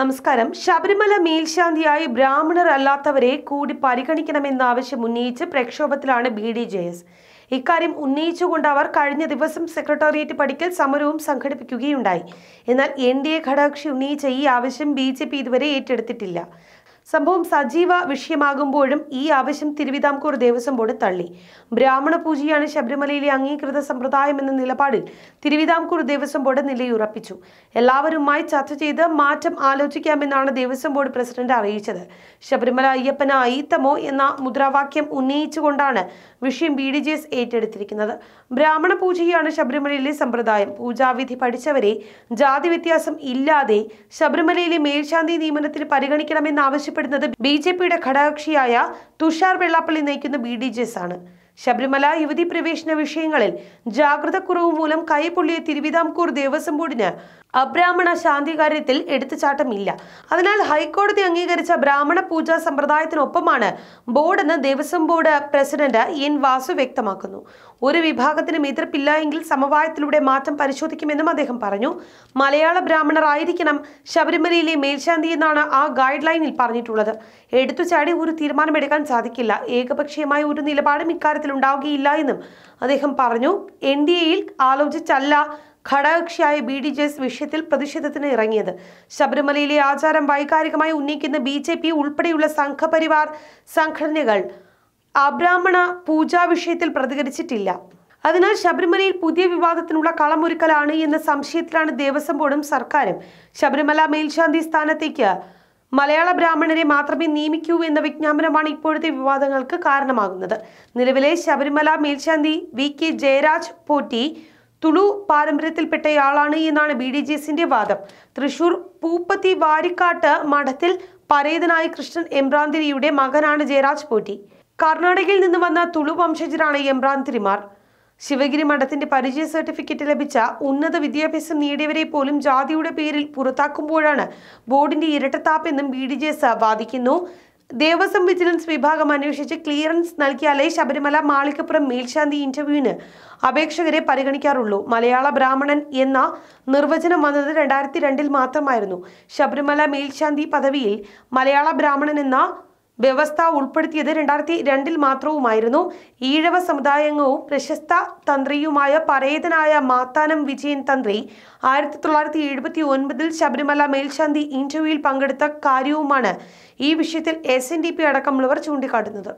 നമസ്കാരം. ശബരിമല മേൽശാന്തിയായി ബ്രാഹ്മണർ അല്ലാത്തവരെ കൂടി പരിഗണിക്കണമെന്ന ആവശ്യം ഉന്നയിച്ച് പ്രക്ഷോഭത്തിലാണ് ബി ഡി ജെ എസ്. ഇക്കാര്യം ഉന്നയിച്ചുകൊണ്ട് അവർ കഴിഞ്ഞ ദിവസം സെക്രട്ടേറിയറ്റ് പടിക്കൽ സമരവും സംഘടിപ്പിക്കുകയുണ്ടായി. എന്നാൽ എൻ ഡി എ ഘടകകക്ഷി ഉന്നയിച്ച ഈ ആവശ്യം ബി ജെ പി ഇതുവരെ ഏറ്റെടുത്തിട്ടില്ല. സംഭവം സജീവ വിഷയമാകുമ്പോഴും ഈ ആവശ്യം തിരുവിതാംകൂർ ദേവസ്വം ബോർഡ് തള്ളി. ബ്രാഹ്മണ പൂജയാണ് ശബരിമലയിലെ അംഗീകൃത സമ്പ്രദായം എന്ന നിലപാടിൽ തിരുവിതാംകൂർ ദേവസ്വം ബോർഡ് നിലയുറപ്പിച്ചു. എല്ലാവരുമായി ചർച്ച ചെയ്ത് മാറ്റം ആലോചിക്കാമെന്നാണ് ദേവസ്വം ബോർഡ് പ്രസിഡന്റ് അറിയിച്ചത്. ശബരിമല അയ്യപ്പന അയിത്തമോ എന്ന മുദ്രാവാക്യം ഉന്നയിച്ചുകൊണ്ടാണ് വിഷയം ബി ഡി ജെ എസ് ഏറ്റെടുത്തിരിക്കുന്നത്. ബ്രാഹ്മണ പൂജയാണ് ശബരിമലയിലെ സമ്പ്രദായം. പൂജാവിധി പഠിച്ചവരെ ജാതി വ്യത്യാസം ഇല്ലാതെ ശബരിമലയിലെ മേൽശാന്തി നിയമനത്തിന് പരിഗണിക്കണമെന്ന് ആവശ്യപ്പെടുന്നത് ബി ജെ പിയുടെ ഘടകകക്ഷിയായ തുഷാർ വെള്ളാപ്പള്ളി നയിക്കുന്ന ബി ഡി ജെ ആണ്. ശബരിമല യുവതി പ്രവേശന വിഷയങ്ങളിൽ ജാഗ്രത കുറവ് മൂലം കൈപൊള്ളിയ തിരുവിതാംകൂർ ദേവസ്വം ബോർഡിന് അബ്രാഹ്മണ ശാന്തി കാര്യത്തിൽ എടുത്തുചാട്ടമില്ല. അതിനാൽ ഹൈക്കോടതി അംഗീകരിച്ച ബ്രാഹ്മണ പൂജാ സമ്പ്രദായത്തിനൊപ്പമാണ് ബോർഡെന്ന് Devaswom board president N Vasu വ്യക്തമാക്കുന്നു. ഒരു വിഭാഗത്തിനും എതിർപ്പില്ല എങ്കിൽ സമവായത്തിലൂടെ മാറ്റം പരിശോധിക്കുമെന്നും അദ്ദേഹം പറഞ്ഞു. മലയാള ബ്രാഹ്മണർ ആയിരിക്കണം ശബരിമലയിലെ മേൽശാന്തി എന്നാണ് ആ ഗൈഡ് ലൈനിൽ പറഞ്ഞിട്ടുള്ളത്. എടുത്തുചാടി ഒരു തീരുമാനമെടുക്കാൻ സാധിക്കില്ല. ഏകപക്ഷീയമായ ഒരു നിലപാടും ഇക്കാര്യത്തിൽ ഉണ്ടാവുകയില്ല എന്നും അദ്ദേഹം പറഞ്ഞു. എൻ ഡി എയിൽ ആലോചിച്ചല്ല ഘടകകക്ഷിയായ ബി ഡി ജെ എസ് വിഷയത്തിൽ പ്രതിഷേധത്തിന് ഇറങ്ങിയത്. ശബരിമലയിലെ ആചാരം വൈകാരികമായി ഉന്നയിക്കുന്ന ബി ജെ പി ഉൾപ്പെടെയുള്ള സംഘപരിവാർ സംഘടനകൾ അബ്രാഹ്മണ പൂജാ വിഷയത്തിൽ പ്രതികരിച്ചിട്ടില്ല. അതിനാൽ ശബരിമലയിൽ പുതിയ വിവാദത്തിനുള്ള കളമൊരുക്കലാണ് എന്ന സംശയത്തിലാണ് ദേവസ്വം ബോർഡും സർക്കാരും. ശബരിമല മേൽശാന്തി സ്ഥാനത്തേക്ക് മലയാള ബ്രാഹ്മണരെ മാത്രമേ നിയമിക്കൂ എന്ന വിജ്ഞാപനമാണ് ഇപ്പോഴത്തെ വിവാദങ്ങൾക്ക് കാരണമാകുന്നത്. നിലവിലെ ശബരിമല മേൽശാന്തി വി. കെ. ജയരാജ് പോറ്റി തുളു പാരമ്പര്യത്തിൽപ്പെട്ടയാളാണ് എന്നാണ് ബി ഡി ജെ എസിന്റെ വാദം. തൃശൂർ പൂപ്പത്തി വാരിക്കാട്ട് മഠത്തിൽ പരേതനായ കൃഷ്ണൻ എംബ്രാന്തിരിയുടെ മകനാണ് ജയരാജ് പോറ്റി. കർണാടകയിൽ നിന്ന് വന്ന തുളു വംശജരാണ് എംബ്രാന്തിരിമാർ ശിവഗിരി മഠത്തിന്റെ പരിചയ സർട്ടിഫിക്കറ്റ് ലഭിച്ച ഉന്നത വിദ്യാഭ്യാസം നേടിയവരെ പോലും ജാതിയുടെ പേരിൽ പുറത്താക്കുമ്പോഴാണ് ബോർഡിന്റെ ഇരട്ടത്താപ്പെന്നും ബി ഡി ജെ എസ് വാദിക്കുന്നു. ദേവസ്വം വിജിലൻസ് വിഭാഗം അന്വേഷിച്ച് ക്ലിയറൻസ് നൽകിയാലേ ശബരിമല മാളികപ്പുറം മേൽശാന്തി ഇന്റർവ്യൂവിന് അപേക്ഷകരെ പരിഗണിക്കാറുള്ളൂ. മലയാള ബ്രാഹ്മണൻ എന്ന നിർവചനം വന്നത് രണ്ടായിരത്തി രണ്ടിൽ മാത്രമായിരുന്നു. ശബരിമല മേൽശാന്തി പദവിയിൽ മലയാള ബ്രാഹ്മണൻ എന്ന വ്യവസ്ഥ ഉൾപ്പെടുത്തിയത് രണ്ടായിരത്തി രണ്ടിൽ മാത്രവുമായിരുന്നു. ഈഴവ സമുദായങ്ങവും പ്രശസ്ത തന്ത്രിയുമായ പരേതനായ മാത്താനം വിജയൻ തന്ത്രി ആയിരത്തി തൊള്ളായിരത്തി എഴുപത്തി ഒൻപതിൽ ശബരിമല മേൽശാന്തി ഇന്റർവ്യൂവിൽ പങ്കെടുത്ത കാര്യവുമാണ് ഈ വിഷയത്തിൽ എസ് എൻ ഡി പി അടക്കമുള്ളവർ ചൂണ്ടിക്കാട്ടുന്നത്.